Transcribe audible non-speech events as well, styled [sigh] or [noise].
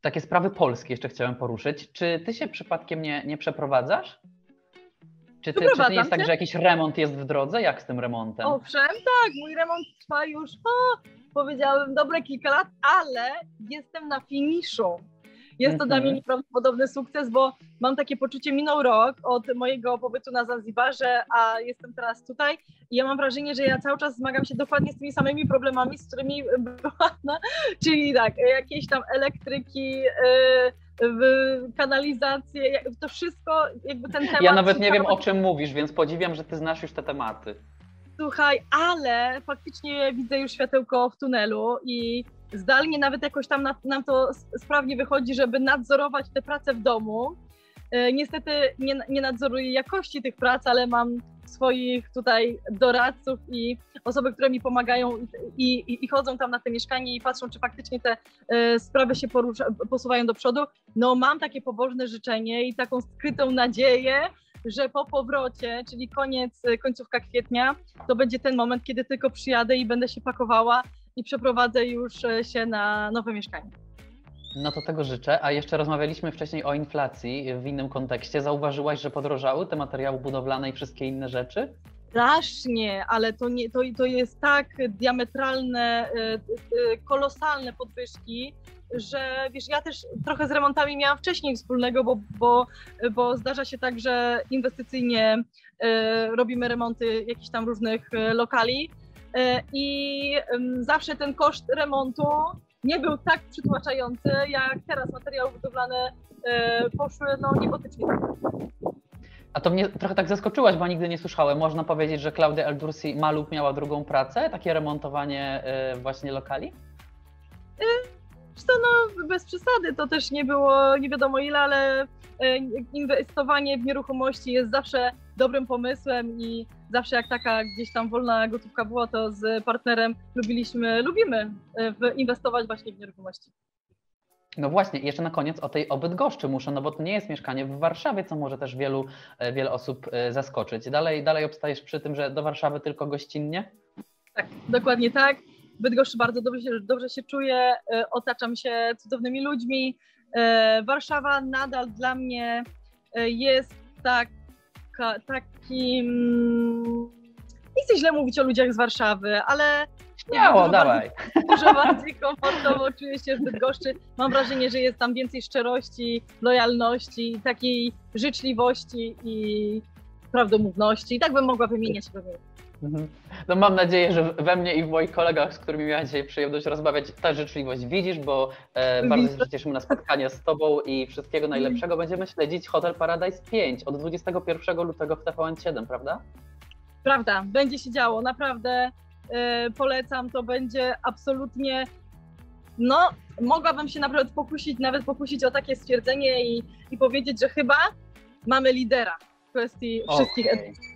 takie sprawy polskie jeszcze chciałem poruszyć. Czy ty się przypadkiem nie, nie przeprowadzasz? Czy, ty, czy to nie jest tak, że jakiś remont jest w drodze? Jak z tym remontem? Owszem, tak, mój remont trwa już, o, powiedziałabym, dobre kilka lat, ale jestem na finiszu. Jest to dla mnie mhm. nieprawdopodobny sukces, bo mam takie poczucie, minął rok od mojego pobytu na Zanzibarze, a jestem teraz tutaj i ja mam wrażenie, że ja cały czas zmagam się dokładnie z tymi samymi problemami, z którymi [laughs] byłam, no, czyli tak, jakieś tam elektryki, yy, kanalizację, to wszystko, jakby ten temat... Ja nawet nie wiem, o czym mówisz, więc podziwiam, że ty znasz już te tematy. Słuchaj, ale faktycznie widzę już światełko w tunelu i zdalnie nawet jakoś tam nam to sprawnie wychodzi, żeby nadzorować te prace w domu. E, niestety nie, nie nadzoruję jakości tych prac, ale mam swoich tutaj doradców i osoby, które mi pomagają i, i, i chodzą tam na te mieszkanie i patrzą, czy faktycznie te y, sprawy się porusza, posuwają do przodu. No mam takie pobożne życzenie i taką skrytą nadzieję, że po powrocie, czyli koniec, końcówka kwietnia, to będzie ten moment, kiedy tylko przyjadę i będę się pakowała i przeprowadzę już e, się na nowe mieszkanie. No to tego życzę. A jeszcze rozmawialiśmy wcześniej o inflacji w innym kontekście. Zauważyłaś, że podrożały te materiały budowlane i wszystkie inne rzeczy? Strasznie, ale to, nie, to, to jest tak diametralne, e, e, kolosalne podwyżki, że wiesz, ja też trochę z remontami miałam wcześniej wspólnego, bo, bo, bo zdarza się tak, że inwestycyjnie robimy remonty jakichś tam różnych lokali E, i zawsze ten koszt remontu nie był tak przytłaczający, jak teraz materiały budowlane e, poszły no niebotycznie. A to mnie trochę tak zaskoczyłaś, bo nigdy nie słyszałem. Można powiedzieć, że Klaudia Eldursi ma lub miała drugą pracę, takie remontowanie e, właśnie lokali? To no, bez przesady, to też nie było nie wiadomo ile, ale inwestowanie w nieruchomości jest zawsze dobrym pomysłem i zawsze jak taka gdzieś tam wolna gotówka była, to z partnerem lubiliśmy, lubimy inwestować właśnie w nieruchomości. No właśnie, jeszcze na koniec o tej Obydgoszczy muszę, no bo to nie jest mieszkanie w Warszawie, co może też wielu, e, wiele osób e, zaskoczyć. Dalej, dalej obstajesz przy tym, że do Warszawy tylko gościnnie? Tak, dokładnie tak. W Bydgoszczy bardzo dobrze dobrze się czuję, otaczam się cudownymi ludźmi. Warszawa nadal dla mnie jest tak taka, takim. Nie chcę źle mówić o ludziach z Warszawy, ale. Śmiało, dużo dawaj. [laughs] Bardziej, dużo bardziej komfortowo czuję się w Bydgoszczy. Mam wrażenie, że jest tam więcej szczerości, lojalności, takiej życzliwości i prawdomówności. I tak bym mogła wymieniać. Mhm. No mam nadzieję, że we mnie i w moich kolegach, z którymi miałem dzisiaj przyjemność rozmawiać, ta życzliwość widzisz, bo e, bardzo się cieszymy na spotkanie z Tobą i wszystkiego najlepszego. Będziemy śledzić Hotel Paradise 5 od 21 lutego w TVN7, prawda? Prawda, będzie się działo, naprawdę polecam, to będzie absolutnie, no mogłabym się naprawdę pokusić, nawet pokusić o takie stwierdzenie i, i powiedzieć, że chyba mamy lidera w kwestii okay. wszystkich edycji.